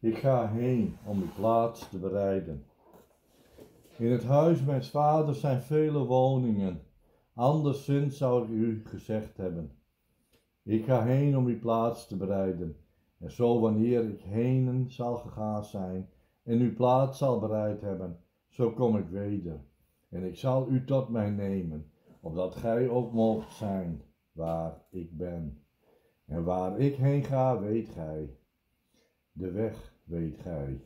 Ik ga heen om uw plaats te bereiden. In het huis mijns vaders zijn vele woningen, anderszins zou ik u gezegd hebben. Ik ga heen om uw plaats te bereiden, en zo wanneer ik heen zal gegaan zijn en uw plaats zal bereid hebben, zo kom ik weder, en ik zal u tot mij nemen, opdat gij ook moogt zijn waar ik ben. En waar ik heen ga, weet gij. De weg weet gij.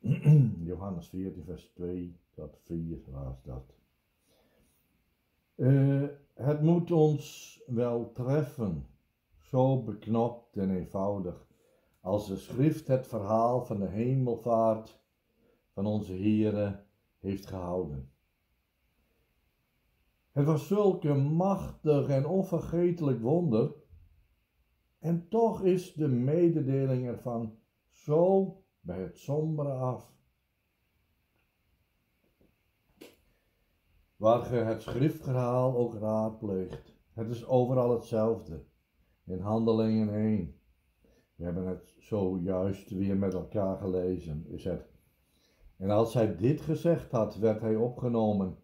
Johannes 14, vers 2 tot 4 was dat. Uh, het moet ons wel treffen, zo beknopt en eenvoudig, als de schrift het verhaal van de hemelvaart van onze Here heeft gehouden. Het was zulke machtig en onvergetelijk wonder, en toch is de mededeling ervan zo bij het sombere af. Waar ge het schriftverhaal ook raadpleegt, het is overal hetzelfde, in handelingen heen. We hebben het zojuist weer met elkaar gelezen, is het. En als hij dit gezegd had, werd hij opgenomen,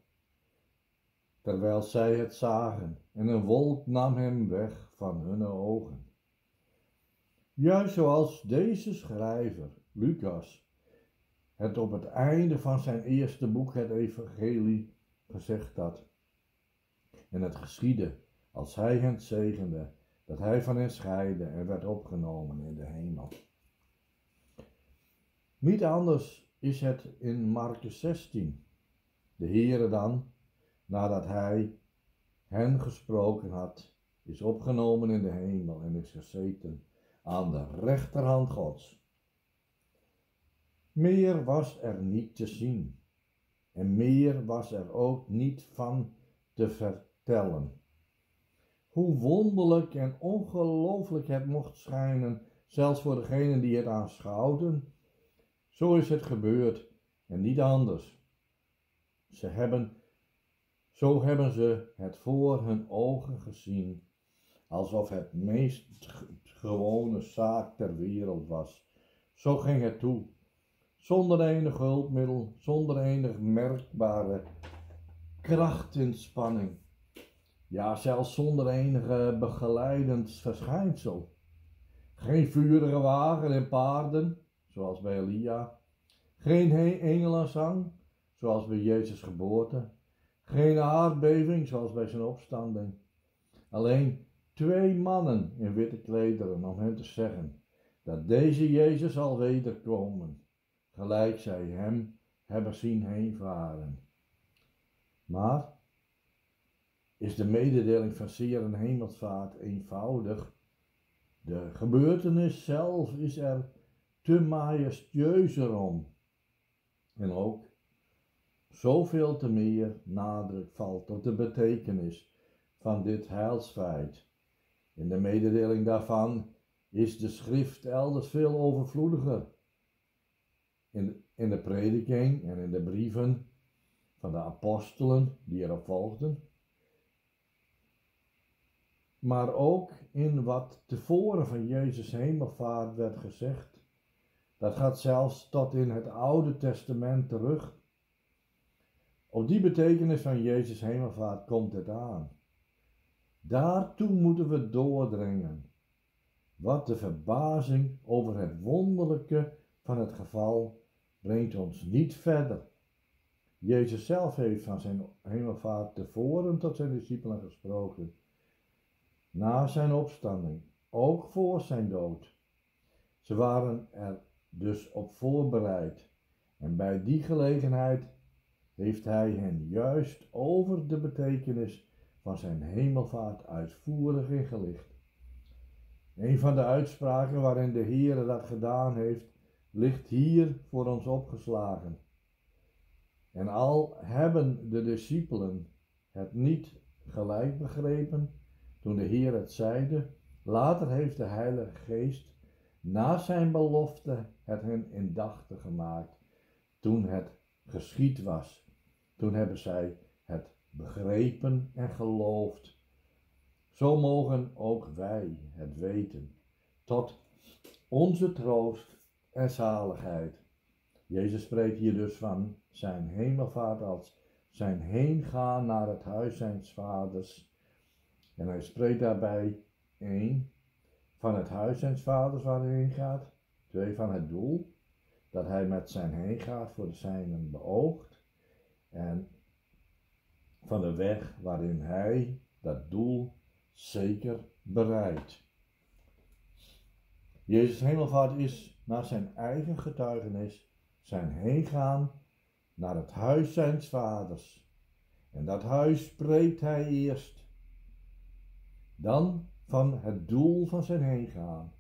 terwijl zij het zagen, en een wolk nam hem weg van hun ogen. Juist zoals deze schrijver Lucas het op het einde van zijn eerste boek, het Evangelie, gezegd had. En het geschiedde, als hij hen zegende, dat hij van hen scheidde en werd opgenomen in de hemel. Niet anders is het in Marcus 16. De Heere dan, nadat hij hen gesproken had, is opgenomen in de hemel en is gezeten aan de rechterhand Gods. Meer was er niet te zien en meer was er ook niet van te vertellen. Hoe wonderlijk en ongelooflijk het mocht schijnen, zelfs voor degenen die het aanschouwden, zo is het gebeurd en niet anders. Ze hebben, zo hebben ze het voor hun ogen gezien, alsof het meest gewone zaak ter wereld was. Zo ging het toe zonder enig hulpmiddel, zonder enig merkbare krachtinspanning. Ja, zelfs zonder enige begeleidend verschijnsel. Geen vurige wagen en paarden, zoals bij Elia. Geen engelenzang, zoals bij Jezus' geboorte. Geen aardbeving, zoals bij zijn opstanding. Alleen twee mannen in witte klederen om hem te zeggen dat deze Jezus zal wederkomen gelijk zij hem hebben zien heenvaren. Maar is de mededeling van zeer en hemelsvaart eenvoudig? De gebeurtenis zelf is er te majestueuzer om. En ook zoveel te meer nadruk valt op de betekenis van dit heilsfeit. In de mededeling daarvan is de schrift elders veel overvloediger in de, in de prediking en in de brieven van de apostelen die erop volgden. Maar ook in wat tevoren van Jezus hemelvaart werd gezegd. Dat gaat zelfs tot in het Oude Testament terug. Op die betekenis van Jezus hemelvaart komt het aan. Daartoe moeten we doordringen. Wat de verbazing over het wonderlijke van het geval brengt ons niet verder. Jezus zelf heeft van zijn hemelvaart tevoren tot zijn discipelen gesproken. Na zijn opstanding, ook voor zijn dood. Ze waren er dus op voorbereid. En bij die gelegenheid heeft hij hen juist over de betekenis van zijn hemelvaart uitvoerig ingelicht. Een van de uitspraken waarin de Heer dat gedaan heeft, ligt hier voor ons opgeslagen. En al hebben de discipelen het niet gelijk begrepen toen de Heer het zeide, later heeft de Heilige Geest na zijn belofte het hen indachtig gemaakt toen het geschied was. Toen hebben zij het begrepen en geloofd. Zo mogen ook wij het weten, tot onze troost en zaligheid. Jezus spreekt hier dus van zijn hemelvaart als zijn heengaan naar het huis zijns vaders. En hij spreekt daarbij één van het huis zijns vaders waar hij heen gaat. Twee van het doel dat hij met zijn heen gaat voor de zijnen beoogt. En van de weg waarin hij dat doel zeker bereidt. Jezus hemelvaart is naar zijn eigen getuigenis zijn heengaan naar het huis zijns vaders. En dat huis spreekt hij eerst. Dan van het doel van zijn heengaan,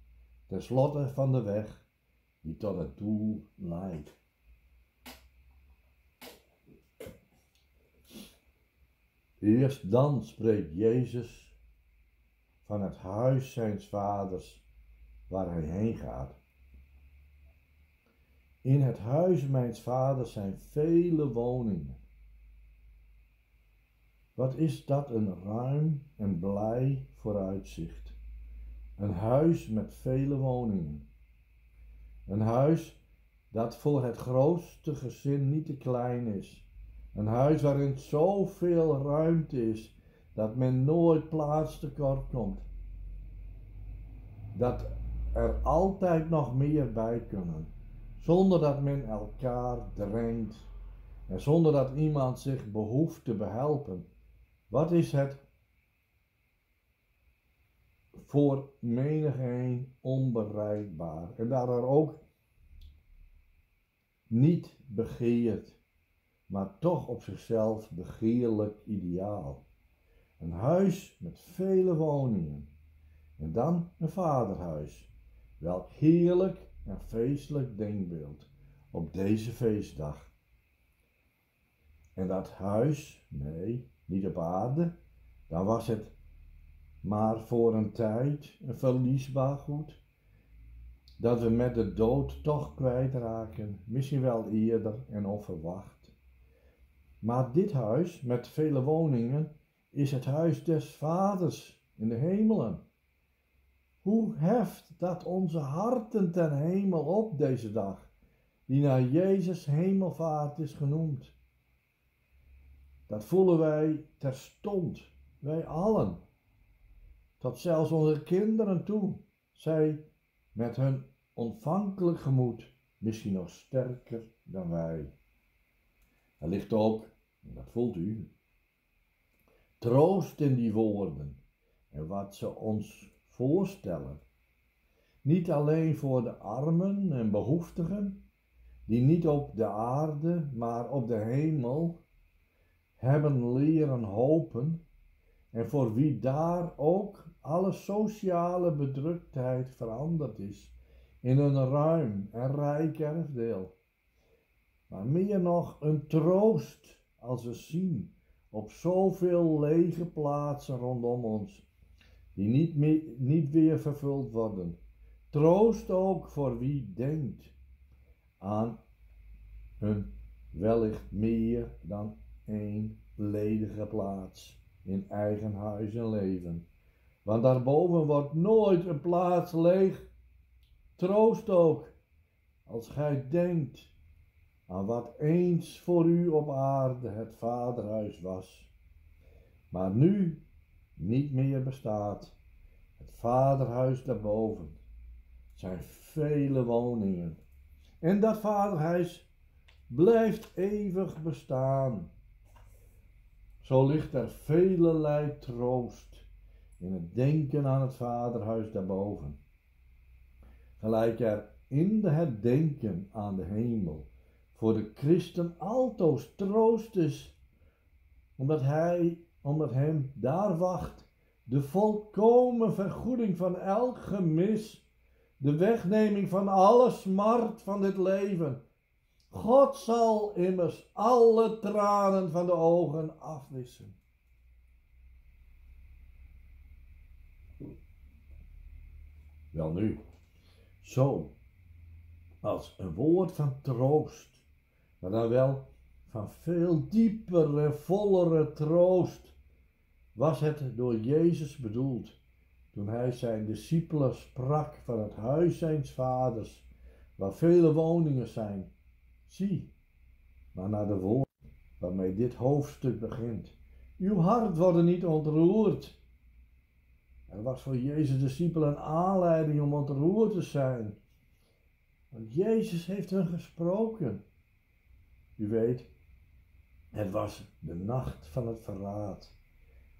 tenslotte van de weg die tot het doel leidt. Eerst dan spreekt Jezus van het huis zijns vaders waar hij heen gaat. In het huis mijns vaders zijn vele woningen. Wat is dat een ruim en blij vooruitzicht. Een huis met vele woningen. Een huis dat voor het grootste gezin niet te klein is. Een huis waarin zoveel ruimte is dat men nooit plaats tekort komt. Dat er altijd nog meer bij kunnen, zonder dat men elkaar dringt en zonder dat iemand zich behoeft te behelpen. Wat is het voor menigeen onbereikbaar en daardoor ook niet begeerd, maar toch op zichzelf begeerlijk ideaal. Een huis met vele woningen en dan een vaderhuis. Welk heerlijk en feestelijk denkbeeld op deze feestdag. En dat huis, nee, niet op aarde, dan was het maar voor een tijd een verliesbaar goed, dat we met de dood toch kwijtraken, misschien wel eerder en onverwacht. Maar dit huis met vele woningen is het huis des Vaders in de hemelen. Hoe heft dat onze harten ten hemel op deze dag, die naar Jezus hemelvaart is genoemd? Dat voelen wij terstond, wij allen tot zelfs onze kinderen toe, zij met hun ontvankelijk gemoed misschien nog sterker dan wij. Er ligt ook, en dat voelt u, troost in die woorden en wat ze ons voorstellen. Niet alleen voor de armen en behoeftigen, die niet op de aarde, maar op de hemel hebben leren hopen en voor wie daar ook alle sociale bedruktheid veranderd is in een ruim en rijk erfdeel. Maar meer nog een troost als we zien op zoveel lege plaatsen rondom ons, die niet, meer, niet weer vervuld worden. Troost ook voor wie denkt aan een wellicht meer dan één ledige plaats in eigen huis en leven. Want daarboven wordt nooit een plaats leeg. Troost ook, als gij denkt aan wat eens voor u op aarde het vaderhuis was, maar nu niet meer bestaat. Het vaderhuis daarboven zijn vele woningen. En dat vaderhuis blijft eeuwig bestaan. Zo ligt er velelei troost in het denken aan het vaderhuis daarboven. Gelijk er in het denken aan de hemel voor de christen altoos troost is, omdat hij, omdat hem daar wacht de volkomen vergoeding van elk gemis, de wegneming van alle smart van dit leven. God zal immers alle tranen van de ogen afwissen. Wel nu, zo als een woord van troost, maar dan wel van veel diepere, vollere troost, was het door Jezus bedoeld toen hij zijn discipelen sprak van het huis zijns vaders, waar vele woningen zijn. Zie, maar naar de woorden waarmee dit hoofdstuk begint. Uw hart wordt niet ontroerd. Er was voor Jezus' discipelen een aanleiding om ontroerd te zijn. Want Jezus heeft hun gesproken. U weet, het was de nacht van het verraad.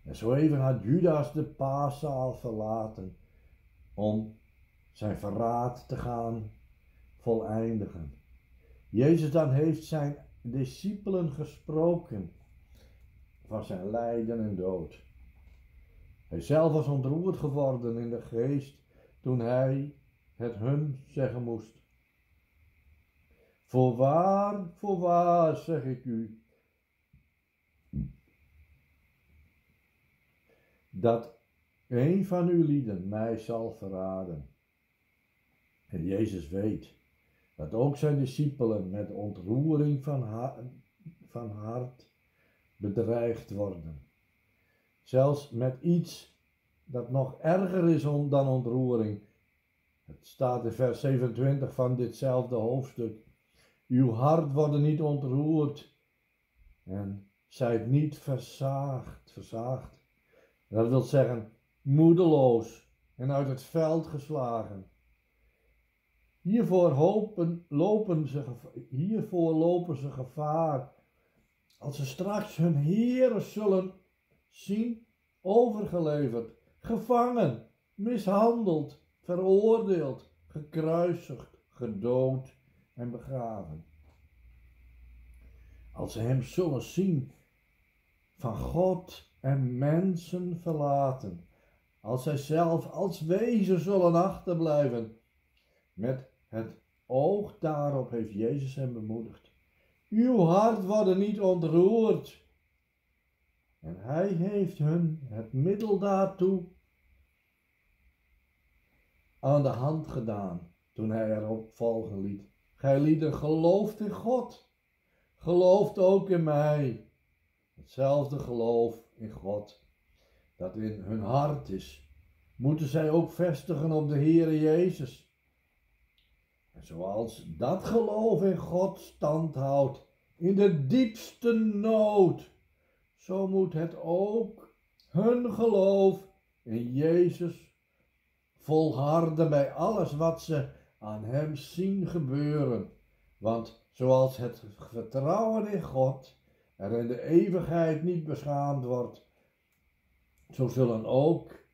En zo even had Judas de paaszaal verlaten om zijn verraad te gaan voleindigen. Jezus dan heeft zijn discipelen gesproken van zijn lijden en dood. Hij zelf was ontroerd geworden in de geest toen hij het hun zeggen moest. Voorwaar, voorwaar, zeg ik u, dat een van uw lieden mij zal verraden. En Jezus weet dat ook zijn discipelen met ontroering van, van hart bedreigd worden. Zelfs met iets dat nog erger is dan ontroering. Het staat in vers 27 van ditzelfde hoofdstuk. Uw hart wordt niet ontroerd en zijt niet verzaagd, verzaagd. Dat wil zeggen moedeloos en uit het veld geslagen. Hiervoor, hopen, lopen ze, hiervoor lopen ze gevaar als ze straks hun heren zullen zien overgeleverd, gevangen, mishandeld, veroordeeld, gekruisigd, gedood en begraven. Als ze hem zullen zien van God en mensen verlaten, als zij zelf als wezen zullen achterblijven, met het oog daarop heeft Jezus hem bemoedigd. Uw hart wordt niet ontroerd. En hij heeft hun het middel daartoe aan de hand gedaan toen hij erop volgen liet. Gij lieden gelooft in God, gelooft ook in mij. Hetzelfde geloof in God dat in hun hart is, moeten zij ook vestigen op de Heere Jezus? En zoals dat geloof in God stand houdt in de diepste nood, zo moet het ook hun geloof in Jezus volharden bij alles wat ze aan Hem zien gebeuren. Want zoals het vertrouwen in God er in de eeuwigheid niet beschaamd wordt, zo zullen ook,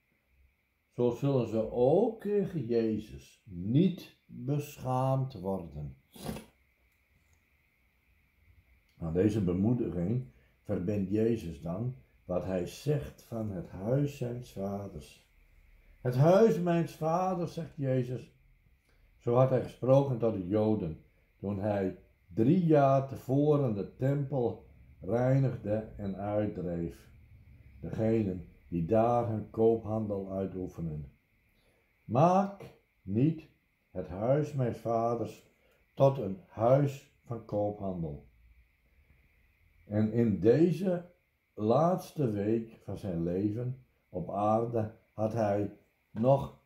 zo zullen ze ook in Jezus niet beschaamd worden. Aan deze bemoediging verbindt Jezus dan wat hij zegt van het huis zijns vaders. Het huis mijns vaders, zegt Jezus. Zo had hij gesproken tot de Joden toen hij drie jaar tevoren de tempel reinigde en uitdreef. Degenen die daar hun koophandel uitoefenen. Maak niet het huis mijn vaders tot een huis van koophandel. En in deze laatste week van zijn leven op aarde had hij nog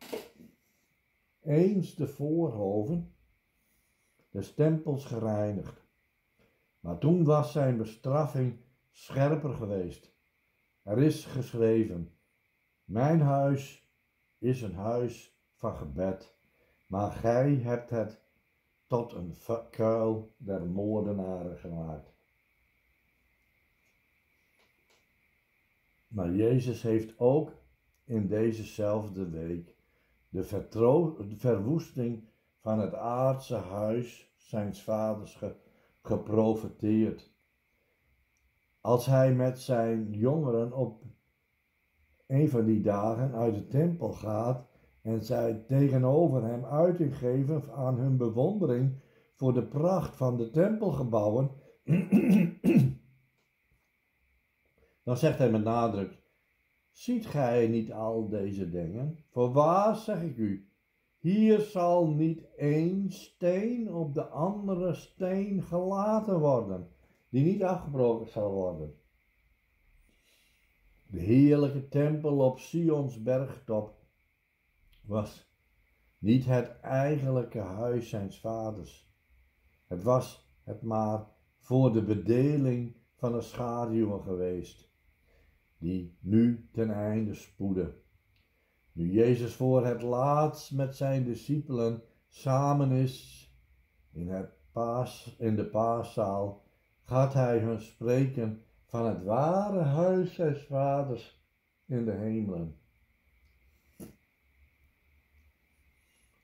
eens de voorhoven des tempels gereinigd. Maar toen was zijn bestraffing scherper geweest. Er is geschreven: Mijn huis is een huis van gebed maar gij hebt het tot een kuil der moordenaren gemaakt. Maar Jezus heeft ook in dezezelfde week de, verwoesting van het aardse huis zijns vaders ge. Als hij met zijn jongeren op een van die dagen uit de tempel gaat en zij tegenover hem uiting geven aan hun bewondering voor de pracht van de tempelgebouwen, dan zegt hij met nadruk, ziet gij niet al deze dingen? Voorwaar zeg ik u, hier zal niet één steen op de andere steen gelaten worden, die niet afgebroken zal worden. De heerlijke tempel op Sions bergtop was niet het eigenlijke huis zijns vaders. Het was het maar voor de bedeling van de schaduwen geweest, die nu ten einde spoedde. Nu Jezus voor het laatst met zijn discipelen samen is in, het paas, in de paaszaal, gaat hij hun spreken van het ware huis des vaders in de hemelen.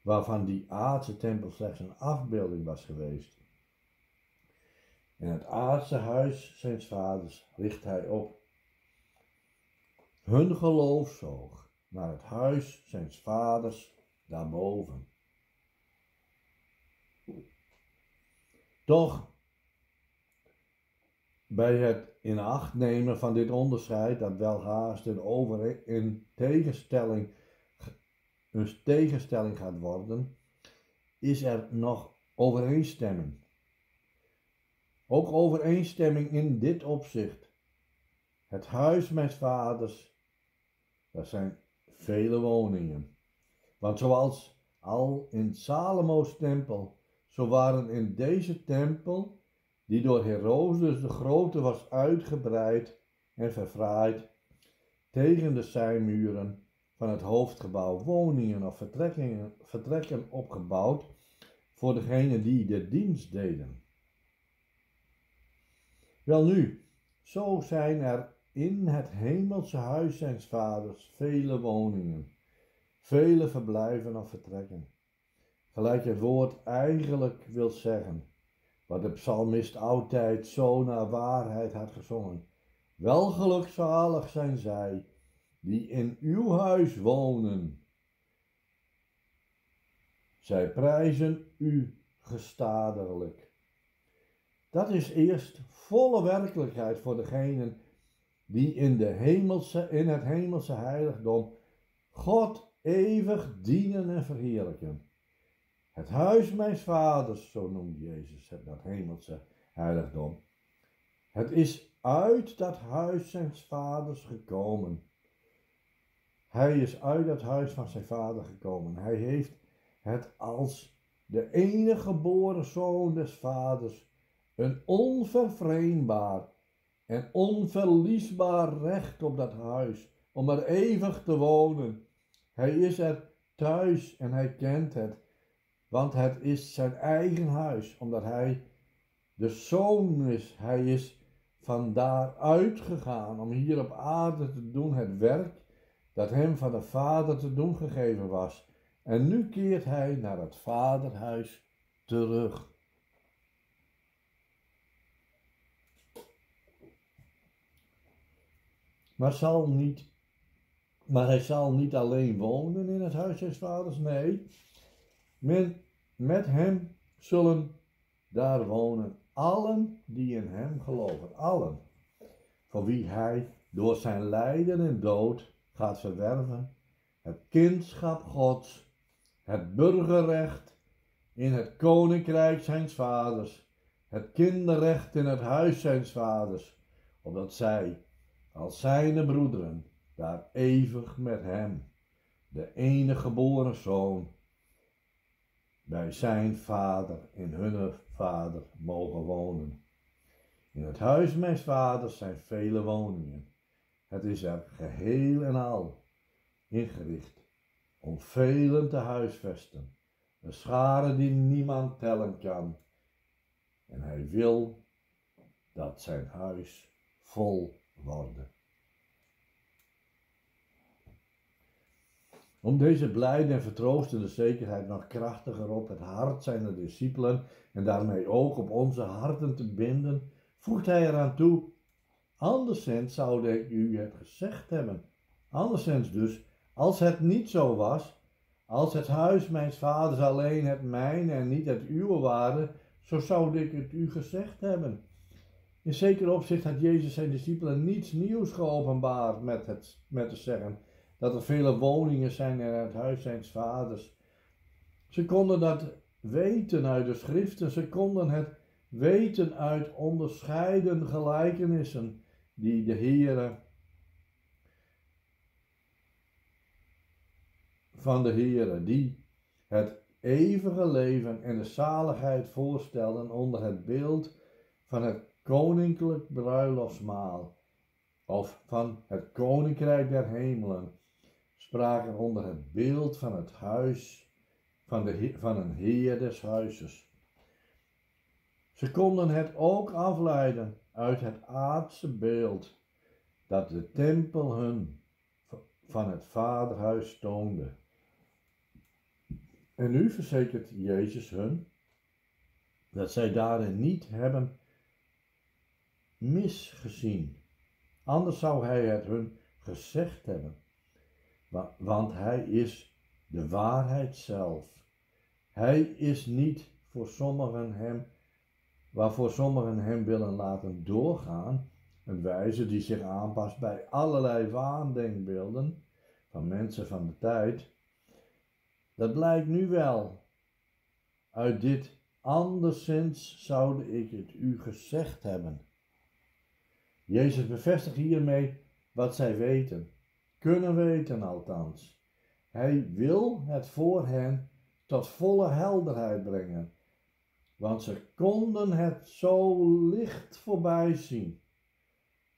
Waarvan die aardse tempel slechts een afbeelding was geweest. In het aardse huis zijns vaders richt hij op. Hun geloof zoog naar het huis zijns vaders daarboven. Toch, bij het in acht nemen van dit onderscheid, dat welhaast in, over, in tegenstelling, een tegenstelling gaat worden, is er nog overeenstemming. Ook overeenstemming in dit opzicht. Het huis mijn vaders, dat zijn vele woningen. Want zoals al in Salomo's tempel, zo waren in deze tempel, die door Herodes de Grote was uitgebreid en verfraaid, tegen de zijmuren van het hoofdgebouw woningen of vertrekken, opgebouwd voor degenen die de dienst deden. Welnu, zo zijn er in het hemelse huis zijns vaders vele woningen, vele verblijven of vertrekken. Gelijk het woord eigenlijk wil zeggen, wat de psalmist altijd zo naar waarheid had gezongen. Wel gelukzalig zijn zij die in uw huis wonen. Zij prijzen u gestadelijk. Dat is eerst volle werkelijkheid voor degenen die in, de hemelse, in het hemelse heiligdom God eeuwig dienen en verheerlijken. Het huis mijns vaders, zo noemt Jezus het, dat hemelse heiligdom. Het is uit dat huis zijns vaders gekomen. Hij is uit het huis van zijn vader gekomen. Hij heeft het als de enige geboren zoon des vaders een onvervreemdbaar en onverliesbaar recht op dat huis, om er eeuwig te wonen. Hij is er thuis en hij kent het, want het is zijn eigen huis, omdat hij de zoon is. Hij is vandaar uitgegaan om hier op aarde te doen het werk dat hem van de Vader te doen gegeven was. En nu keert hij naar het Vaderhuis terug. Maar, zal niet, maar hij zal niet alleen wonen in het huis des vaders, nee. Men, met hem zullen daar wonen allen die in hem geloven, allen. Voor wie hij door zijn lijden en dood gaat verwerven het kindschap Gods, het burgerrecht in het koninkrijk zijns vaders, het kinderrecht in het huis zijns vaders, opdat zij als zijne broederen daar eeuwig met hem, de enige geboren zoon, bij zijn vader in hunne vader mogen wonen. In het huis mijns vaders zijn vele woningen. Het is er geheel en al ingericht om velen te huisvesten, een schare die niemand tellen kan. En hij wil dat zijn huis vol worden. Om deze blijde en vertroostende zekerheid nog krachtiger op het hart zijner discipelen en daarmee ook op onze harten te binden, voegt hij eraan toe: Anderszins zou ik u het gezegd hebben. Anderszins dus, als het niet zo was, als het huis mijns vaders alleen het mijne en niet het uwe waren, zo zou ik het u gezegd hebben. In zekere opzicht had Jezus zijn discipelen niets nieuws geopenbaard met, het, met te zeggen dat er vele woningen zijn in het huis zijns vaders. Ze konden dat weten uit de schriften, ze konden het weten uit onderscheiden gelijkenissen die de Heere van de Heere, die het eeuwige leven en de zaligheid voorstellen onder het beeld van het koninklijk bruiloftsmaal of van het koninkrijk der hemelen, spraken onder het beeld van het huis van, de, van een heer des huizes. Ze konden het ook afleiden uit het aardse beeld dat de tempel hun van het vaderhuis toonde. En nu verzekert Jezus hun dat zij daarin niet hebben misgezien. Anders zou hij het hun gezegd hebben. Want hij is de waarheid zelf. Hij is niet voor sommigen hem, waarvoor sommigen hem willen laten doorgaan, een wijze die zich aanpast bij allerlei waandenkbeelden van mensen van de tijd. Dat blijkt nu wel. Uit dit anderszins zou ik het u gezegd hebben. Jezus bevestigt hiermee wat zij weten, kunnen weten althans. Hij wil het voor hen tot volle helderheid brengen, want ze konden het zo licht voorbij zien,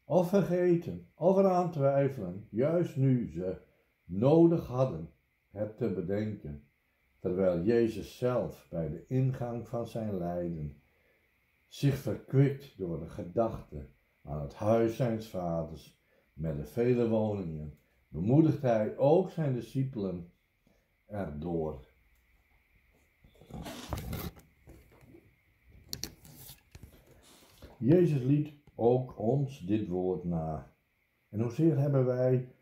of vergeten, of eraan twijfelen, juist nu ze nodig hadden het te bedenken, terwijl Jezus zelf bij de ingang van zijn lijden zich verkwikt door de gedachte aan het huis zijns vaders met de vele woningen, bemoedigt hij ook zijn discipelen erdoor. Jezus liet ook ons dit woord na. En hoezeer hebben wij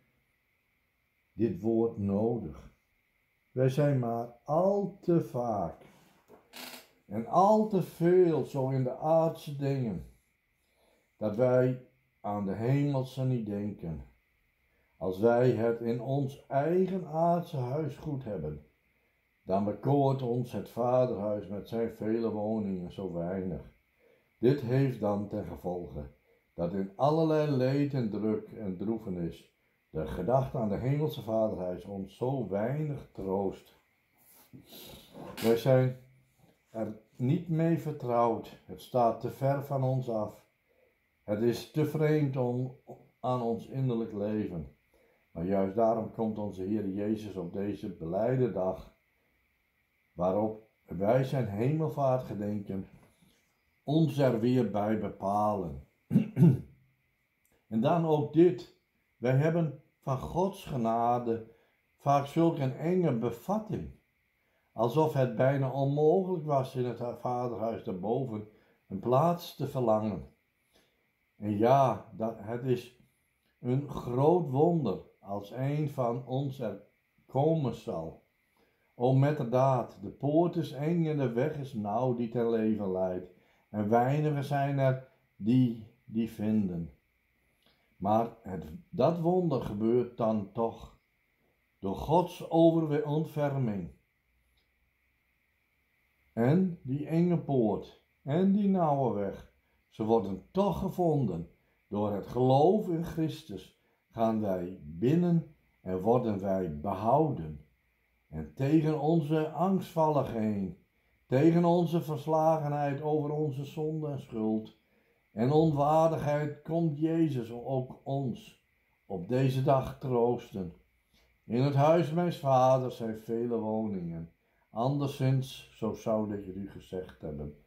dit woord nodig? Wij zijn maar al te vaak en al te veel zo in de aardse dingen dat wij aan de hemelse niet denken. Als wij het in ons eigen aardse huis goed hebben, dan bekoort ons het vaderhuis met zijn vele woningen zo weinig. Dit heeft dan ten gevolge dat in allerlei leed en druk en droefenis de gedachte aan de hemelse vaderhuis ons zo weinig troost. Wij zijn er niet mee vertrouwd, het staat te ver van ons af. Het is te vreemd om, aan ons innerlijk leven. Maar juist daarom komt onze Heer Jezus op deze beleide dag, waarop wij zijn hemelvaart gedenken, ons er weer bij bepalen. en dan ook dit. Wij hebben van Gods genade vaak zulk een enge bevatting. Alsof het bijna onmogelijk was in het vaderhuis daarboven een plaats te verlangen. En ja, dat, het is een groot wonder als een van ons er komen zal. O met de daad, de poort is eng en de weg is nauw die ten leven leidt. En weinigen zijn er die die vinden. Maar het, dat wonder gebeurt dan toch door Gods ontferming. En die enge poort en die nauwe weg ze worden toch gevonden. Door het geloof in Christus gaan wij binnen en worden wij behouden. En tegen onze angstvalligheid, tegen onze verslagenheid over onze zonde en schuld en onwaardigheid komt Jezus ook ons op deze dag troosten. In het huis mijns vaders zijn vele woningen. Anderszins, zo zou ik u gezegd hebben.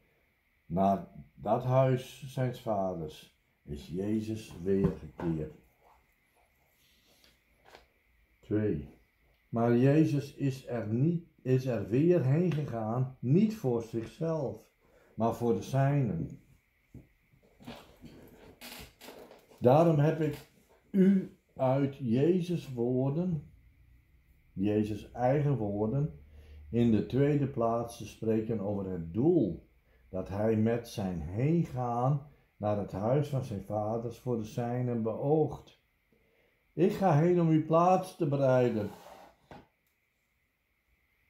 Naar dat huis zijns vaders is Jezus weer gekeerd. 2. Maar Jezus is er, niet, is er weer heen gegaan, niet voor zichzelf, maar voor de zijnen. Daarom heb ik u uit Jezus woorden, Jezus eigen woorden, in de tweede plaats te spreken over het doel dat hij met zijn heengaan naar het huis van zijn vaders voor de zijnen beoogt. Ik ga heen om uw plaats te bereiden.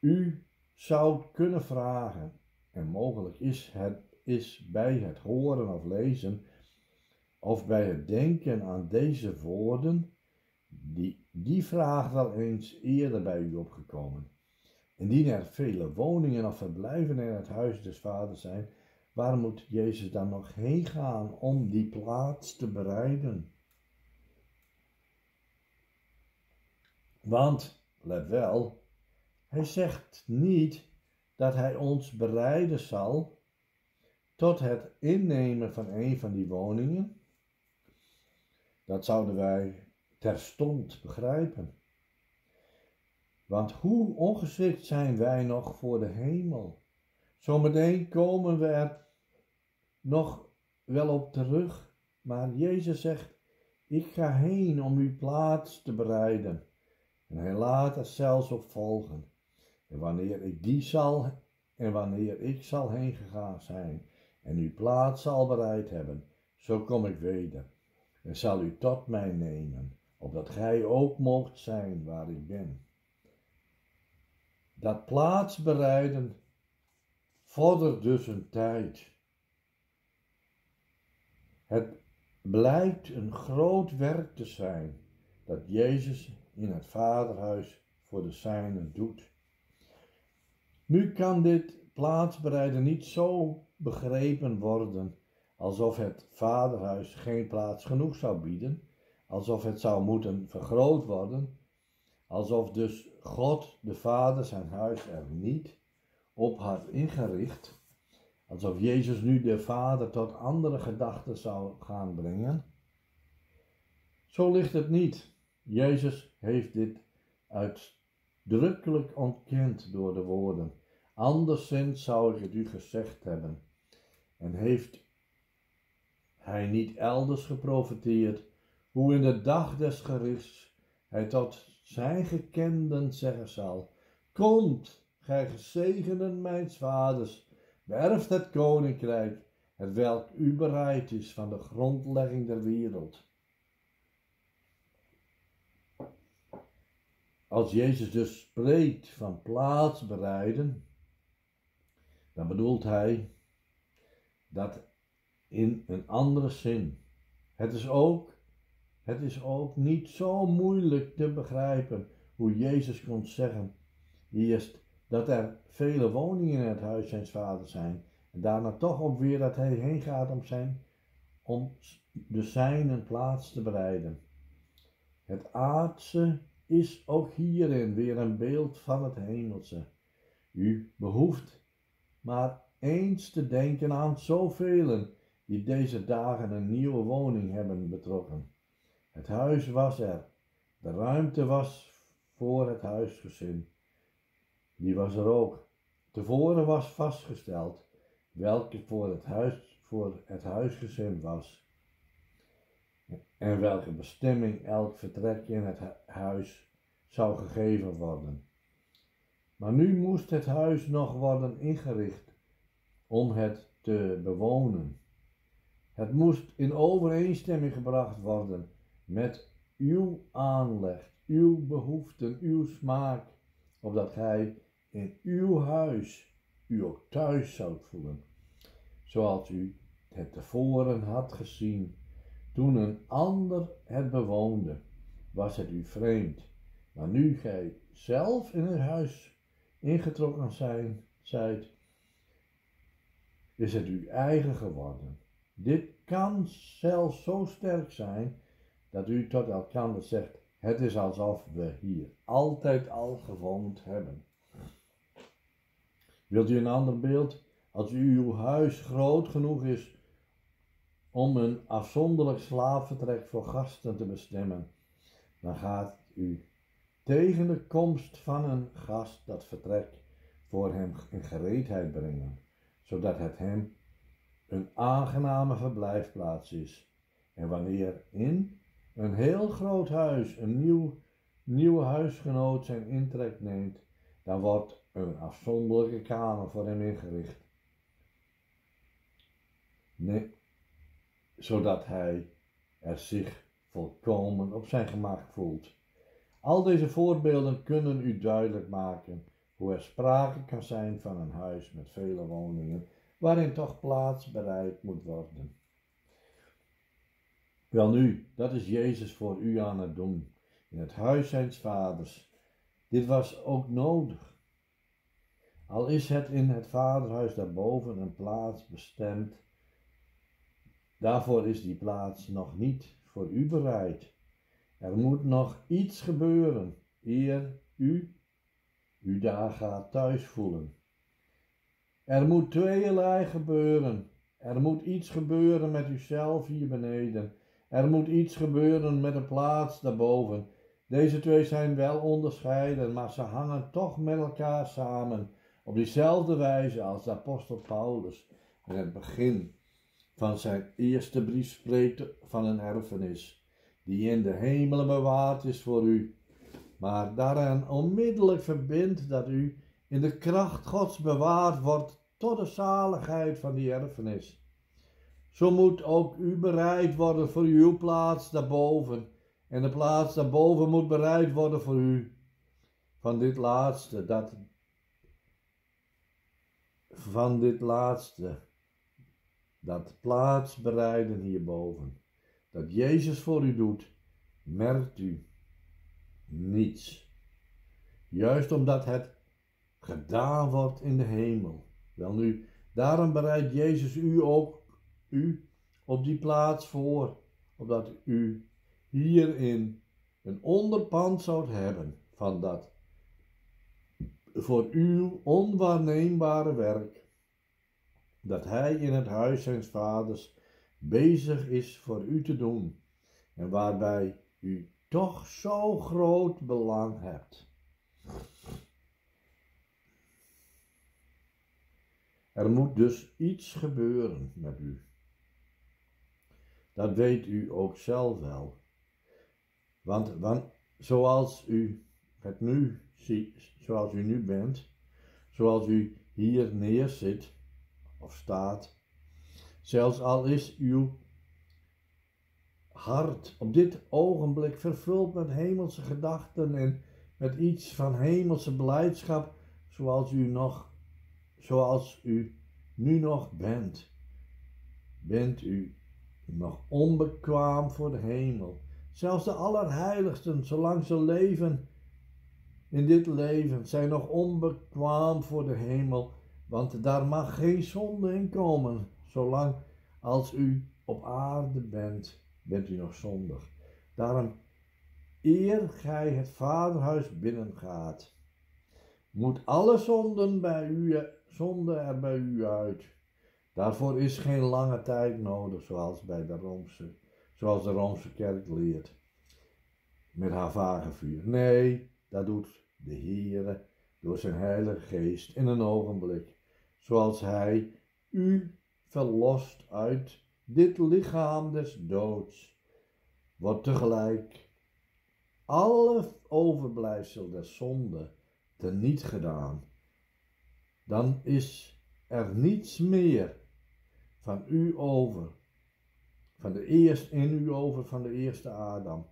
U zou kunnen vragen, en mogelijk is het is bij het horen of lezen, of bij het denken aan deze woorden, die, die vraag wel eens eerder bij u opgekomen. Indien er vele woningen of verblijven in het huis des vaders zijn, waar moet Jezus dan nog heen gaan om die plaats te bereiden? Want, let wel, hij zegt niet dat hij ons bereiden zal tot het innemen van een van die woningen. Dat zouden wij terstond begrijpen. Want hoe ongeschikt zijn wij nog voor de hemel? Zometeen komen we er nog wel op terug, maar Jezus zegt: Ik ga heen om uw plaats te bereiden. En hij laat er zelfs op volgen. En wanneer ik die zal, en wanneer ik zal heen gegaan zijn en uw plaats zal bereid hebben, zo kom ik weder en zal u tot mij nemen, opdat gij ook moogt zijn waar ik ben. Dat plaatsbereiden vordert dus een tijd. Het blijkt een groot werk te zijn dat Jezus in het Vaderhuis voor de zijnen doet. Nu kan dit plaatsbereiden niet zo begrepen worden alsof het Vaderhuis geen plaats genoeg zou bieden, alsof het zou moeten vergroot worden, alsof dus God de Vader zijn huis er niet op had ingericht, alsof Jezus nu de Vader tot andere gedachten zou gaan brengen. Zo ligt het niet. Jezus heeft dit uitdrukkelijk ontkend door de woorden. Anderszins zou ik het u gezegd hebben. En heeft hij niet elders geprofiteerd, hoe in de dag des gerichts hij tot zijn gekenden zeggen zal: Komt, gij gezegenden mijn vaders, werft het koninkrijk, het welk u bereid is van de grondlegging der wereld. Als Jezus dus spreekt van plaats bereiden, dan bedoelt hij dat in een andere zin. Het is ook, het is ook niet zo moeilijk te begrijpen hoe Jezus kon zeggen, eerst dat er vele woningen in het huis zijn vader zijn, en daarna toch op weer dat hij heen gaat om, zijn, om de zijnen plaats te bereiden. Het aardse is ook hierin weer een beeld van het hemelse. U behoeft maar eens te denken aan zoveel die deze dagen een nieuwe woning hebben betrokken. Het huis was er, de ruimte was voor het huisgezin. Die was er ook. Tevoren was vastgesteld welke voor het, huis, voor het huisgezin was en welke bestemming elk vertrek in het huis zou gegeven worden. Maar nu moest het huis nog worden ingericht om het te bewonen. Het moest in overeenstemming gebracht worden met uw aanleg, uw behoeften, uw smaak, opdat gij in uw huis u ook thuis zoudt voelen, zoals u het tevoren had gezien. Toen een ander het bewoonde, was het u vreemd, maar nu gij zelf in het huis ingetrokken zijn, zijt, is het uw eigen geworden. Dit kan zelfs zo sterk zijn dat u tot elkaar zegt: Het is alsof we hier altijd al gewoond hebben. Wilt u een ander beeld? Als uw huis groot genoeg is om een afzonderlijk slaapvertrek voor gasten te bestemmen, dan gaat u tegen de komst van een gast dat vertrek voor hem in gereedheid brengen, zodat het hem een aangename verblijfplaats is. En wanneer in een heel groot huis een nieuw, nieuwe huisgenoot zijn intrek neemt, dan wordt een afzonderlijke kamer voor hem ingericht. Nee, zodat hij er zich volkomen op zijn gemak voelt. Al deze voorbeelden kunnen u duidelijk maken hoe er sprake kan zijn van een huis met vele woningen, waarin toch plaats bereid moet worden. Wel nu, dat is Jezus voor u aan het doen. in het huis zijns vaders. Dit was ook nodig. Al is het in het vaderhuis daarboven een plaats bestemd, daarvoor is die plaats nog niet voor u bereid. Er moet nog iets gebeuren, eer u u daar gaat thuis voelen. Er moet tweeërlei gebeuren. Er moet iets gebeuren met uzelf hier beneden. Er moet iets gebeuren met de plaats daarboven. Deze twee zijn wel onderscheiden, maar ze hangen toch met elkaar samen. Op diezelfde wijze als de apostel Paulus in het begin van zijn eerste brief spreekt van een erfenis, die in de hemelen bewaard is voor u, maar daaraan onmiddellijk verbindt dat u in de kracht Gods bewaard wordt tot de zaligheid van die erfenis. Zo moet ook u bereid worden voor uw plaats daarboven, en de plaats daarboven moet bereid worden voor u. Van dit laatste, dat van dit laatste, dat plaats bereiden hierboven, dat Jezus voor u doet, merkt u niets. Juist omdat het gedaan wordt in de hemel. Wel nu, daarom bereidt Jezus u ook u op die plaats voor, opdat u hierin een onderpand zou hebben van dat voor uw onwaarneembare werk, dat Hij in het huis zijns vaders bezig is voor u te doen, en waarbij u toch zo groot belang hebt. Er moet dus iets gebeuren met u. Dat weet u ook zelf wel. Want, want zoals u het nu ziet, zoals u nu bent, zoals u hier neerzit of staat, zelfs al is uw hart op dit ogenblik vervuld met hemelse gedachten en met iets van hemelse blijdschap, zoals u nog, zoals u nu nog bent, bent u nog onbekwaam voor de hemel. Zelfs de allerheiligsten, zolang ze leven in dit leven, zijn nog onbekwaam voor de hemel, want daar mag geen zonde in komen, zolang als u op aarde bent bent u nog zondig. Daarom, eer gij het vaderhuis binnengaat, moet alle zonden bij u, zonde er bij u uit. Daarvoor is geen lange tijd nodig, zoals bij de Roomse, zoals de Roomse kerk leert, met haar vagevuur. Nee, dat doet de Heere door zijn heilige geest in een ogenblik, zoals hij u verlost uit dit lichaam des doods wordt tegelijk alle overblijfsel der zonde teniet gedaan. Dan is er niets meer van u over, van de eerste in u over van de eerste Adam,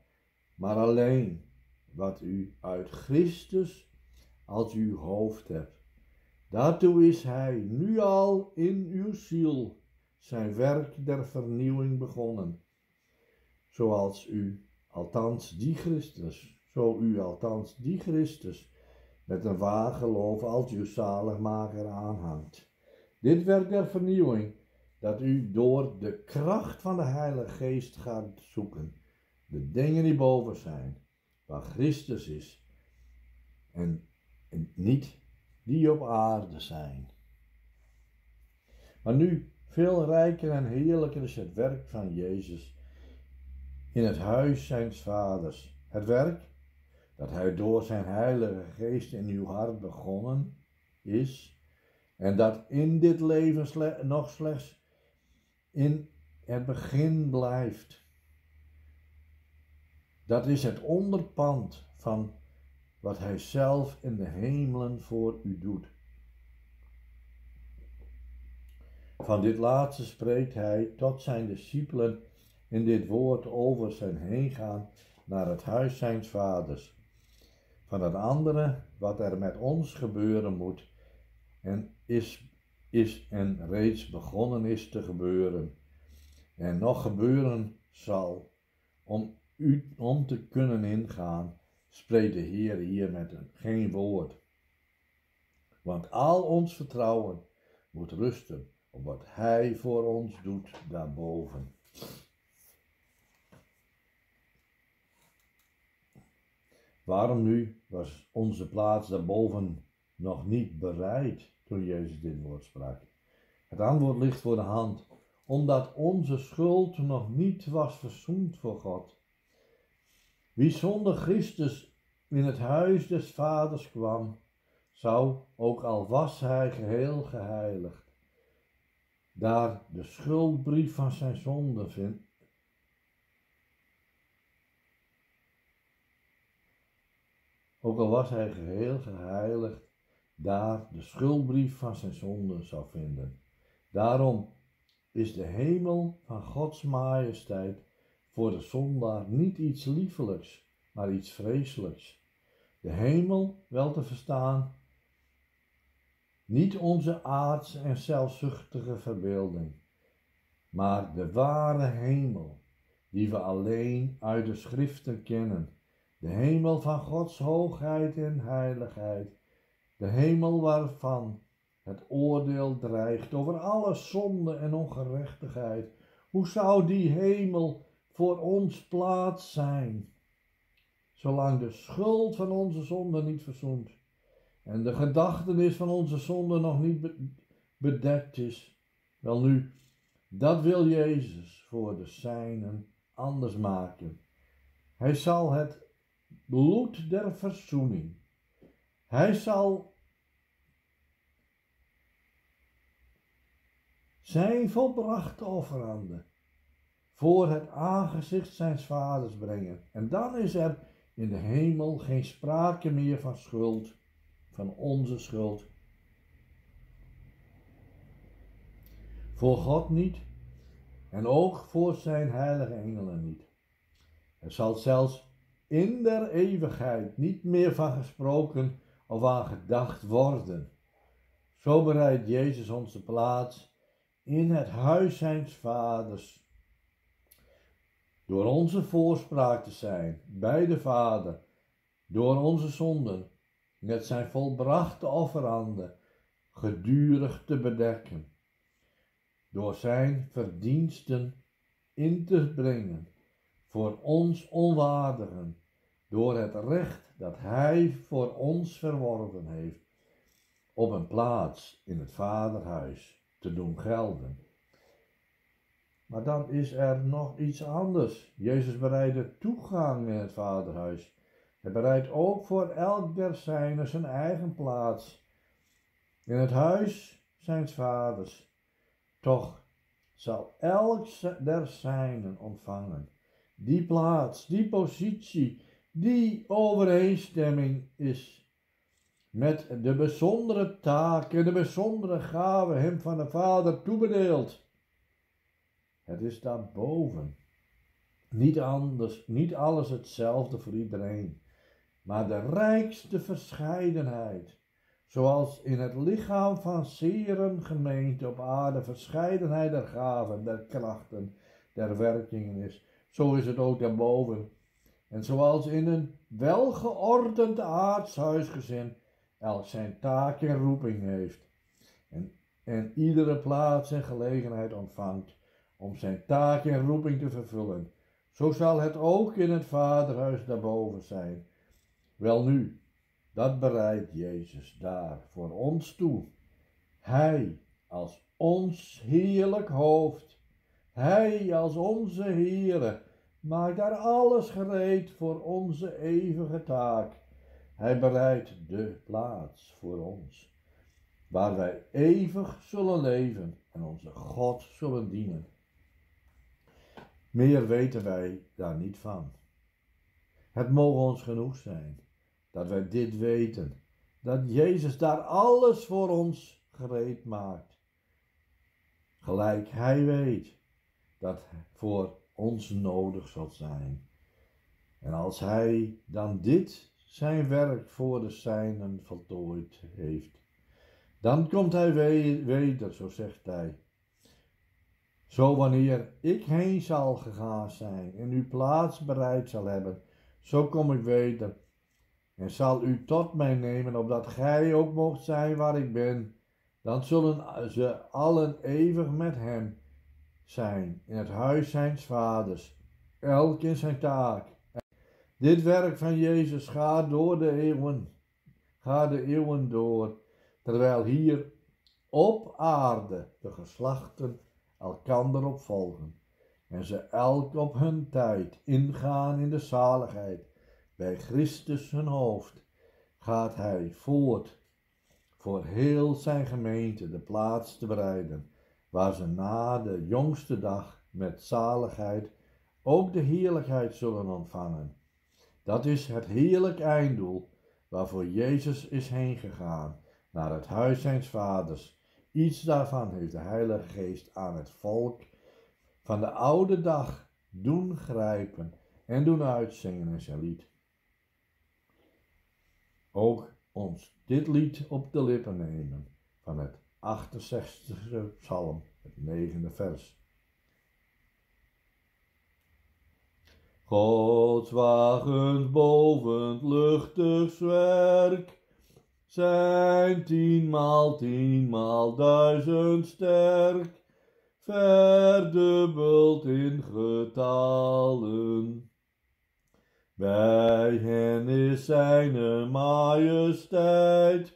maar alleen wat u uit Christus als uw hoofd hebt. Daartoe is hij nu al in uw ziel zijn werk der vernieuwing begonnen. Zoals u, althans die Christus, zo u althans die Christus, met een waar geloof als uw zaligmaker aanhangt. Dit werk der vernieuwing, dat u door de kracht van de Heilige Geest gaat zoeken, de dingen die boven zijn, waar Christus is, en, niet die op aarde zijn. Maar nu veel rijker en heerlijker is het werk van Jezus in het huis zijns vaders. Het werk dat hij door zijn heilige geest in uw hart begonnen is en dat in dit leven nog slechts in het begin blijft. Dat is het onderpand van wat hij zelf in de hemelen voor u doet. Van dit laatste spreekt hij tot zijn discipelen in dit woord over zijn heengaan naar het huis zijns vaders. Van het andere, wat er met ons gebeuren moet en is, is en reeds begonnen is te gebeuren en nog gebeuren zal, om u, om te kunnen ingaan, spreekt de Heer hier met een geen woord. Want al ons vertrouwen moet rusten op wat Hij voor ons doet daarboven. Waarom nu was onze plaats daarboven nog niet bereid toen Jezus dit woord sprak? Het antwoord ligt voor de hand, omdat onze schuld nog niet was verzoend voor God. Wie zonder Christus in het huis des Vaders kwam, zou, ook al was hij geheel geheiligd, daar de schuldbrief van zijn zonde vindt. Ook al was hij geheel geheiligd, daar de schuldbrief van zijn zonde zou vinden. Daarom is de hemel van Gods majesteit voor de zondaar niet iets liefelijks, maar iets vreselijks. De hemel, wel te verstaan, niet onze aardse en zelfzuchtige verbeelding, maar de ware hemel, die we alleen uit de schriften kennen. De hemel van Gods hoogheid en heiligheid, de hemel waarvan het oordeel dreigt over alle zonde en ongerechtigheid. Hoe zou die hemel voor ons plaats zijn, zolang de schuld van onze zonde niet verzoend en de gedachtenis van onze zonde nog niet bedekt is? Wel nu, dat wil Jezus voor de zijnen anders maken. Hij zal het bloed der verzoening. Hij zal zijn volbrachte offeranden voor het aangezicht zijns vaders brengen. En dan is er in de hemel geen sprake meer van schuld, van onze schuld. Voor God niet en ook voor zijn heilige engelen niet. Er zal zelfs in der eeuwigheid niet meer van gesproken of aan gedacht worden. Zo bereidt Jezus onze plaats in het huis zijns vaders. Door onze voorspraak te zijn bij de Vader, door onze zonden met zijn volbrachte offeranden gedurig te bedekken, door zijn verdiensten in te brengen voor ons onwaardigen, door het recht dat hij voor ons verworven heeft, op een plaats in het Vaderhuis te doen gelden. Maar dan is er nog iets anders. Jezus bereidt toegang in het Vaderhuis. Hij bereidt ook voor elk der zijnen zijn eigen plaats. In het huis zijn vaders. Toch zal elk der zijnen ontvangen. Die plaats, die positie, die overeenstemming is met de bijzondere taken, de bijzondere gaven hem van de Vader toebedeeld. Het is daarboven. Niet anders, niet alles hetzelfde voor iedereen, maar de rijkste verscheidenheid. Zoals in het lichaam van zeren gemeente op aarde verscheidenheid der gaven, der krachten, der werkingen is, zo is het ook daarboven. En zoals in een welgeordend aardshuisgezin elk zijn taak en roeping heeft en, en iedere plaats en gelegenheid ontvangt om zijn taak en roeping te vervullen. Zo zal het ook in het Vaderhuis daarboven zijn. Wel nu, dat bereidt Jezus daar voor ons toe. Hij als ons heerlijk hoofd, Hij als onze Heere, maakt daar alles gereed voor onze eeuwige taak. Hij bereidt de plaats voor ons, waar wij eeuwig zullen leven en onze God zullen dienen. Meer weten wij daar niet van. Het mogen ons genoeg zijn dat wij dit weten, dat Jezus daar alles voor ons gereed maakt. Gelijk Hij weet dat voor ons nodig zal zijn. En als Hij dan dit zijn werk voor de zijnen voltooid heeft. Dan komt hij weder, zo zegt hij. Zo wanneer ik heen zal gegaan zijn en uw plaats bereid zal hebben, zo kom ik weder en zal u tot mij nemen, opdat gij ook mocht zijn waar ik ben. Dan zullen ze allen eeuwig met hem zijn in het huis zijns vaders, elk in zijn taak. Dit werk van Jezus gaat door de eeuwen, gaat de eeuwen door, terwijl hier op aarde de geslachten elkander opvolgen en ze elk op hun tijd ingaan in de zaligheid. Bij Christus hun hoofd gaat hij voort voor heel zijn gemeente de plaats te bereiden, waar ze na de jongste dag met zaligheid ook de heerlijkheid zullen ontvangen. Dat is het heerlijk einddoel waarvoor Jezus is heen gegaan naar het huis zijns vaders. Iets daarvan heeft de Heilige Geest aan het volk van de oude dag doen grijpen en doen uitzingen in zijn lied. Ook ons dit lied op de lippen nemen van het 68e psalm, het negende vers. Gods wagens boven luchtig zwerk zijn tienmaal, tienmaal duizend sterk, verdubbeld in getallen. Bij hen is zijn majesteit,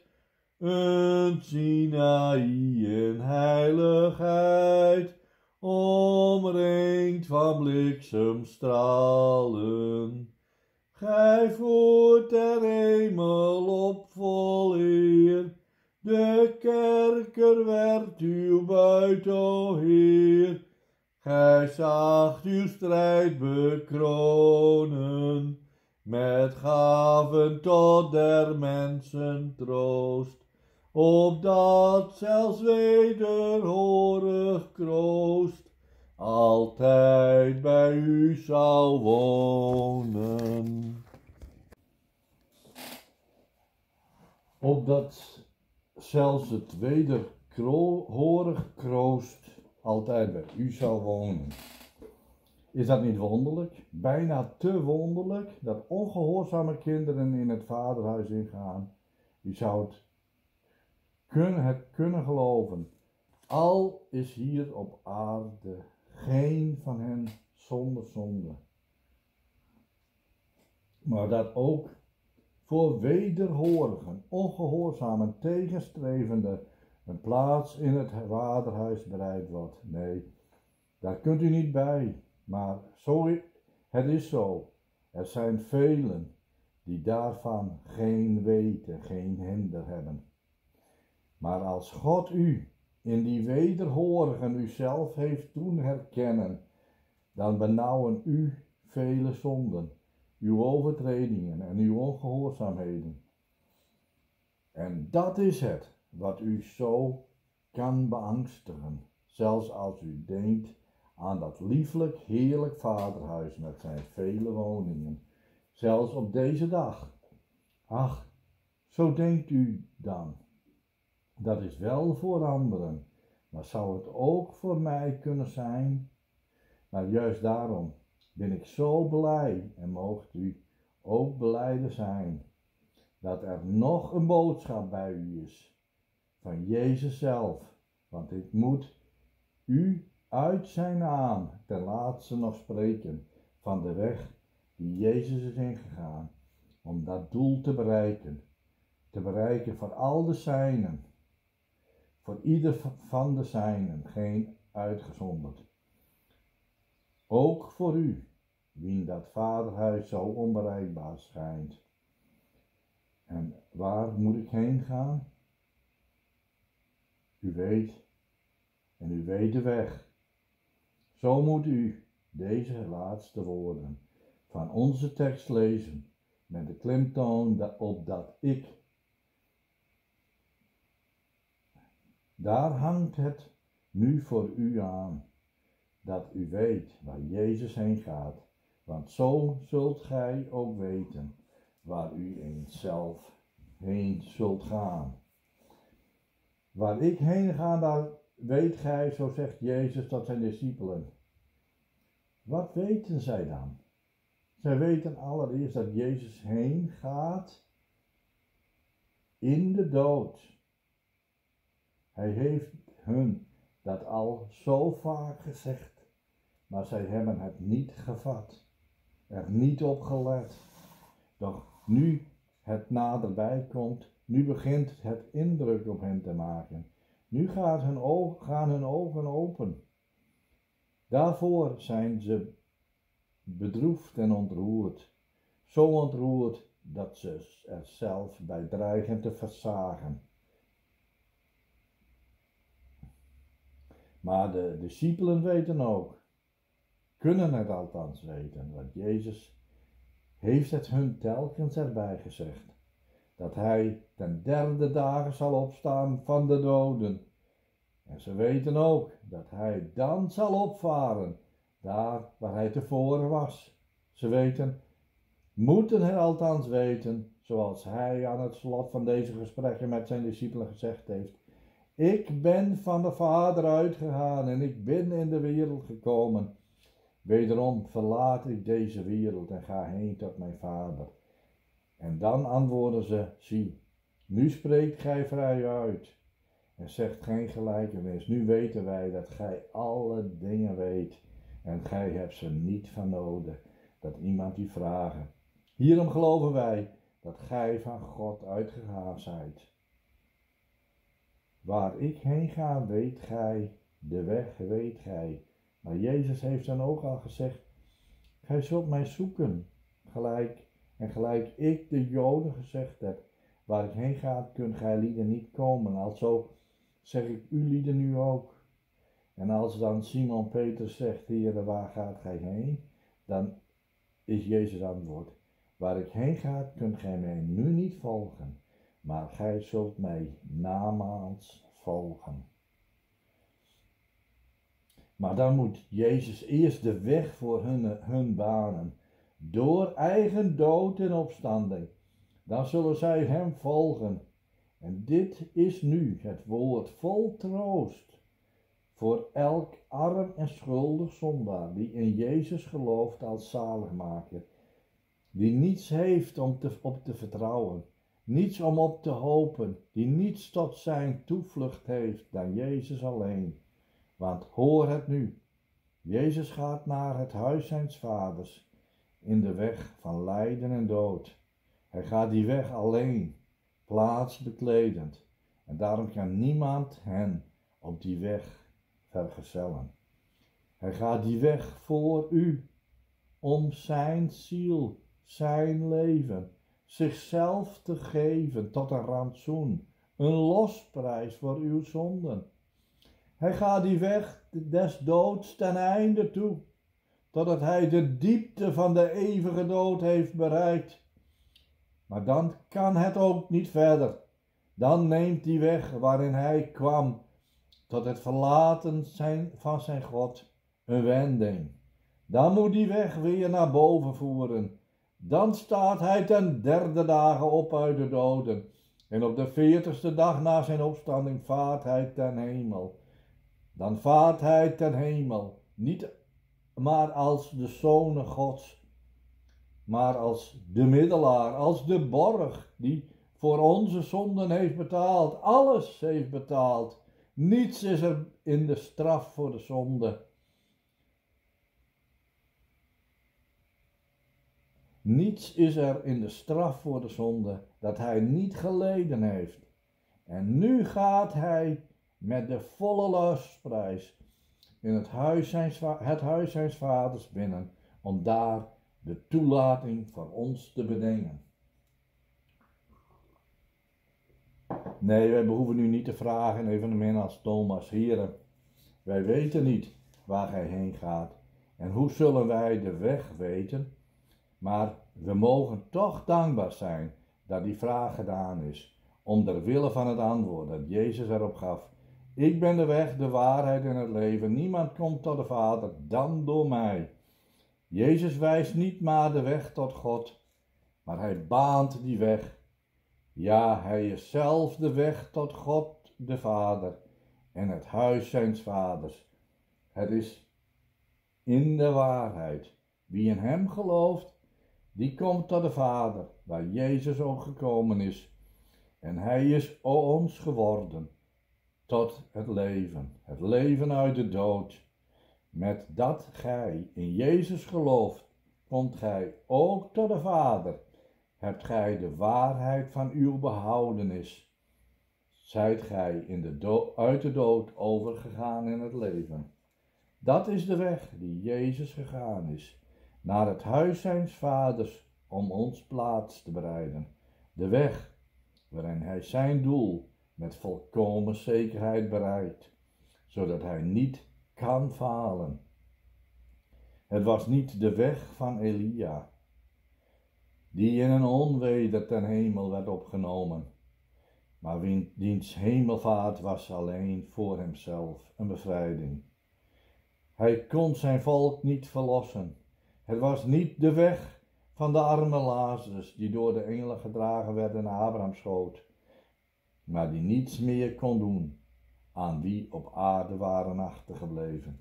een Sinaï in heiligheid, omringd van bliksemstralen. Gij voert ter hemel op vol eer, de kerker werd uw buit, o Heer. Gij zaagt uw strijd bekronen, met gaven tot der mensen troost, opdat zelfs wederhorig kroost altijd bij u zal wonen. Opdat zelfs het wederhorig kroost altijd bij u zal wonen. Is dat niet wonderlijk? Bijna te wonderlijk dat ongehoorzame kinderen in het vaderhuis ingaan. U zou het kunnen, het kunnen geloven. Al is hier op aarde geen van hen zonder zonde. Maar dat ook voor wederhorigen, ongehoorzamen, tegenstrevende een plaats in het vaderhuis bereid wordt. Nee, daar kunt u niet bij. Maar zo, het is zo. Er zijn velen die daarvan geen weten, geen hinder hebben. Maar als God u in die wederhorigen uzelf heeft doen herkennen, dan benauwen u vele zonden, uw overtredingen en uw ongehoorzaamheden. En dat is het wat u zo kan beangstigen, zelfs als u denkt aan dat lieflijk, heerlijk vaderhuis met zijn vele woningen, zelfs op deze dag. Ach, zo denkt u dan. Dat is wel voor anderen, maar zou het ook voor mij kunnen zijn? Maar juist daarom ben ik zo blij en moogt u ook blijde zijn dat er nog een boodschap bij u is van Jezus zelf, want ik moet u uit zijn naam ten laatste nog spreken van de weg die Jezus is ingegaan om dat doel te bereiken, te bereiken voor al de zijnen, voor ieder van de zijnen, geen uitgezonderd. Ook voor u, wien dat vaderhuis zo onbereikbaar schijnt. En waar moet ik heen gaan? U weet en u weet de weg. Zo moet u deze laatste woorden van onze tekst lezen met de klemtoon op dat ik. Daar hangt het nu voor u aan, dat u weet waar Jezus heen gaat, want zo zult gij ook weten waar u eens zelf heen zult gaan. Waar ik heen ga, daar weet gij, zo zegt Jezus tot zijn discipelen. Wat weten zij dan? Zij weten allereerst dat Jezus heen gaat in de dood. Hij heeft hun dat al zo vaak gezegd, maar zij hebben het niet gevat, er niet op gelet. Doch nu het naderbij komt, nu begint het indruk op hen te maken. Nu hun gaan hun ogen open. Daarvoor zijn ze bedroefd en ontroerd. Zo ontroerd dat ze er zelf bij dreigen te versagen. Maar de discipelen weten ook, kunnen het althans weten, want Jezus heeft het hun telkens erbij gezegd, dat hij ten derde dagen zal opstaan van de doden. En ze weten ook dat hij dan zal opvaren, daar waar hij tevoren was. Ze weten, moeten het althans weten, zoals hij aan het slot van deze gesprekken met zijn discipelen gezegd heeft, ik ben van de Vader uitgegaan en ik ben in de wereld gekomen. Wederom verlaat ik deze wereld en ga heen tot mijn Vader. En dan antwoorden ze, zie, nu spreekt gij vrij uit en zegt geen gelijkenis. Nu weten wij dat gij alle dingen weet en gij hebt ze niet van nodig dat iemand u vragen. Hierom geloven wij dat gij van God uitgegaan zijt. Waar ik heen ga, weet gij, de weg weet gij. Maar Jezus heeft dan ook al gezegd, gij zult mij zoeken, gelijk en gelijk ik de Joden gezegd heb, waar ik heen ga, kunt gij lieden niet komen. Also zeg ik u lieden nu ook. En als dan Simon Peter zegt, Heer, waar gaat gij heen? Dan is Jezus antwoord, waar ik heen ga, kunt gij mij nu niet volgen maar gij zult mij namaals volgen. Maar dan moet Jezus eerst de weg voor hun, hun banen, door eigen dood en opstanding. Dan zullen zij hem volgen. En dit is nu het woord vol troost voor elk arm en schuldig zondaar die in Jezus gelooft als zaligmaker, die niets heeft om te, op te vertrouwen niets om op te hopen, die niets tot zijn toevlucht heeft dan Jezus alleen. Want hoor het nu, Jezus gaat naar het huis zijns vaders in de weg van lijden en dood. Hij gaat die weg alleen, plaatsbekledend, en daarom kan niemand hen op die weg vergezellen. Hij gaat die weg voor u, om zijn ziel, zijn leven, zichzelf te geven tot een rantsoen, een losprijs voor uw zonden. Hij gaat die weg des doods ten einde toe, totdat hij de diepte van de eeuwige dood heeft bereikt. Maar dan kan het ook niet verder. Dan neemt die weg waarin hij kwam, tot het verlaten zijn van zijn God, een wending. Dan moet die weg weer naar boven voeren dan staat hij ten derde dagen op uit de doden. En op de veertigste dag na zijn opstanding vaart hij ten hemel. Dan vaart hij ten hemel, niet maar als de zonen Gods, maar als de middelaar, als de borg die voor onze zonden heeft betaald. Alles heeft betaald. Niets is er in de straf voor de zonde. Niets is er in de straf voor de zonde dat hij niet geleden heeft. En nu gaat hij met de volle lustprijs in het huis, zijn, het huis zijns vaders binnen, om daar de toelating voor ons te bedingen. Nee, wij behoeven nu niet te vragen, evenmin als Thomas, heren, wij weten niet waar hij heen gaat. En hoe zullen wij de weg weten? Maar we mogen toch dankbaar zijn dat die vraag gedaan is, om der wille van het antwoord dat Jezus erop gaf. Ik ben de weg, de waarheid en het leven. Niemand komt tot de Vader dan door mij. Jezus wijst niet maar de weg tot God, maar hij baant die weg. Ja, hij is zelf de weg tot God de Vader. en het huis zijns vaders. Het is in de waarheid. Wie in hem gelooft, die komt tot de Vader, waar Jezus ook gekomen is. En hij is ons geworden tot het leven, het leven uit de dood. Met dat gij in Jezus gelooft, komt gij ook tot de Vader. Hebt gij de waarheid van uw behoudenis. Zijt gij in de uit de dood overgegaan in het leven. Dat is de weg die Jezus gegaan is, naar het huis zijns vaders, om ons plaats te bereiden. De weg waarin hij zijn doel met volkomen zekerheid bereidt, zodat hij niet kan falen. Het was niet de weg van Elia, die in een onweder ten hemel werd opgenomen, maar wiens hemelvaart was alleen voor hemzelf een bevrijding. Hij kon zijn volk niet verlossen. Het was niet de weg van de arme Lazarus die door de engelen gedragen werd naar Abrahams schoot, maar die niets meer kon doen aan wie op aarde waren achtergebleven.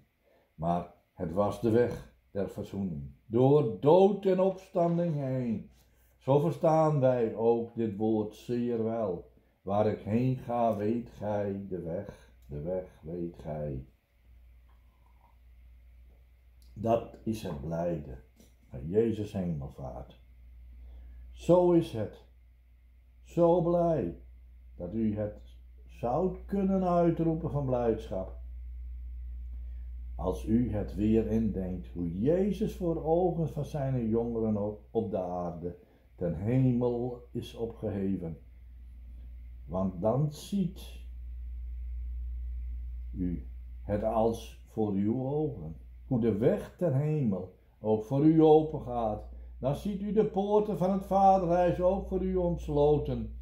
Maar het was de weg der verzoening, door dood en opstanding heen. Zo verstaan wij ook dit woord zeer wel. Waar ik heen ga, weet gij de weg, de weg weet gij. Dat is het blijde van Jezus hemelvaart. Zo is het. Zo blij dat u het zou kunnen uitroepen van blijdschap. Als u het weer indenkt hoe Jezus voor ogen van zijn jongeren op de aarde ten hemel is opgeheven. Want dan ziet u het als voor uw ogen, hoe de weg ten hemel ook voor u open gaat. Dan ziet u de poorten van het vaderhuis ook voor u ontsloten.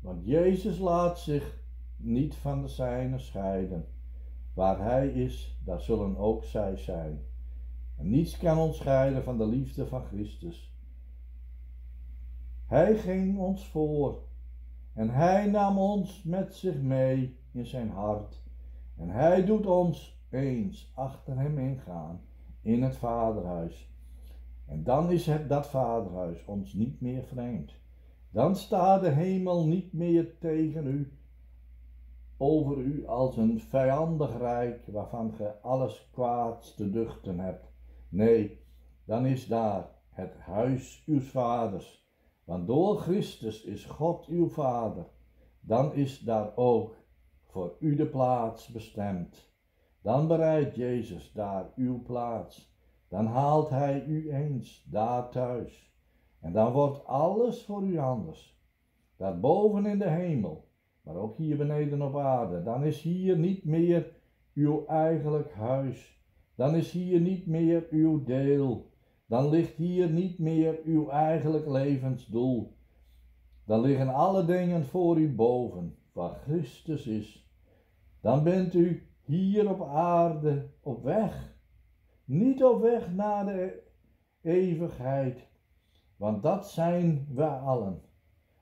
Want Jezus laat zich niet van de zijnen scheiden. Waar hij is, daar zullen ook zij zijn. En niets kan ons scheiden van de liefde van Christus. Hij ging ons voor en hij nam ons met zich mee in zijn hart. En hij doet ons eens achter hem ingaan in het vaderhuis. En dan is het dat vaderhuis ons niet meer vreemd. Dan staat de hemel niet meer tegen u, over u als een vijandig rijk waarvan ge alles kwaads te duchten hebt. Nee, dan is daar het huis uw vaders. Want door Christus is God uw vader. Dan is daar ook voor u de plaats bestemd. Dan bereidt Jezus daar uw plaats. Dan haalt Hij u eens daar thuis. En dan wordt alles voor u anders. Daarboven in de hemel, maar ook hier beneden op aarde. Dan is hier niet meer uw eigenlijk huis. Dan is hier niet meer uw deel. Dan ligt hier niet meer uw eigenlijk levensdoel. Dan liggen alle dingen voor u boven, waar Christus is. Dan bent u hier op aarde op weg. Niet op weg naar de eeuwigheid, want dat zijn we allen.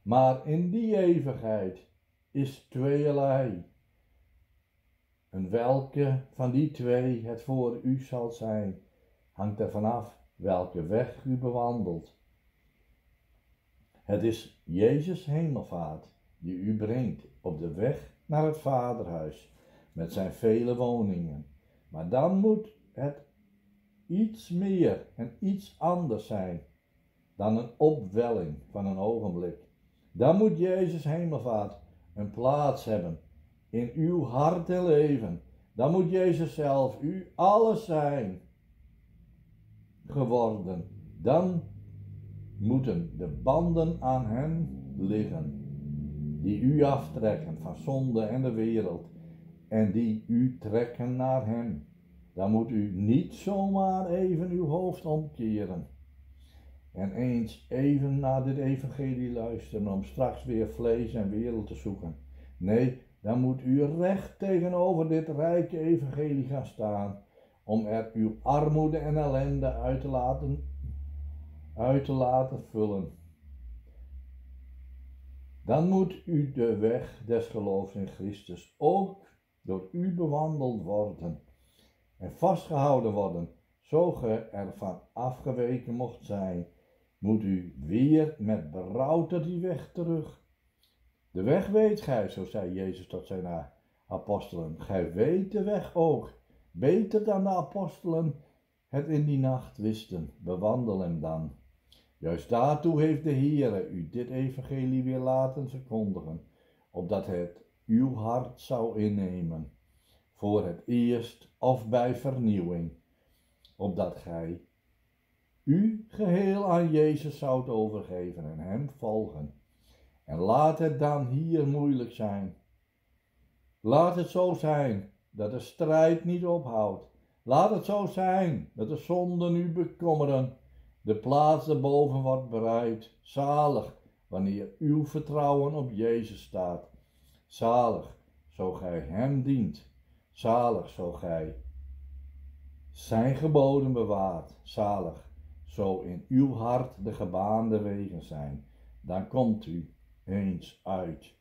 Maar in die eeuwigheid is tweeërlei. En welke van die twee het voor u zal zijn, hangt er vanaf welke weg u bewandelt. Het is Jezus hemelvaart die u brengt op de weg naar het Vaderhuis met zijn vele woningen. Maar dan moet het iets meer en iets anders zijn dan een opwelling van een ogenblik. Dan moet Jezus hemelvaart een plaats hebben in uw hart en leven. Dan moet Jezus zelf u alles zijn geworden. Dan moeten de banden aan hem liggen, die u aftrekken van zonde en de wereld en die u trekken naar hem. Dan moet u niet zomaar even uw hoofd omkeren en eens even naar dit evangelie luisteren om straks weer vlees en wereld te zoeken. Nee, dan moet u recht tegenover dit rijke evangelie gaan staan om er uw armoede en ellende uit te laten, uit te laten vullen. Dan moet u de weg des geloofs in Christus ook door u bewandeld worden en vastgehouden worden, zo ge ervan afgeweken mocht zijn, moet u weer met berouw tot die weg terug. De weg weet gij, zo zei Jezus tot zijn apostelen. Gij weet de weg ook, beter dan de apostelen het in die nacht wisten. Bewandel hem dan. Juist daartoe heeft de Heere u dit evangelie weer laten verkondigen, opdat het uw hart zou innemen, voor het eerst of bij vernieuwing, opdat gij u geheel aan Jezus zoudt overgeven en hem volgen. En laat het dan hier moeilijk zijn. Laat het zo zijn dat de strijd niet ophoudt. Laat het zo zijn dat de zonden u bekommeren. De plaats erboven wordt bereid. Zalig wanneer uw vertrouwen op Jezus staat. Zalig zo gij hem dient. Zalig zo gij zijn geboden bewaart. Zalig zo in uw hart de gebaande wegen zijn. Dan komt u eens uit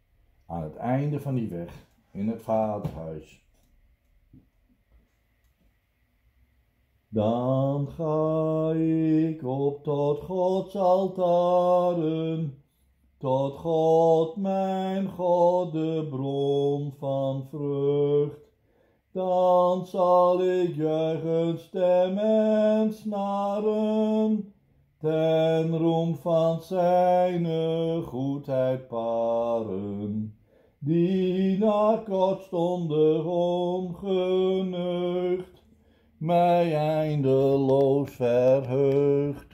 aan het einde van die weg in het vaderhuis. Dan ga ik op tot Gods altaren, tot God mijn God de bron van vrucht. Dan zal ik juichen stem en snaren, ten roem van zijn goedheid paren, die na kortstondig ongeneugd mij eindeloos verheugt.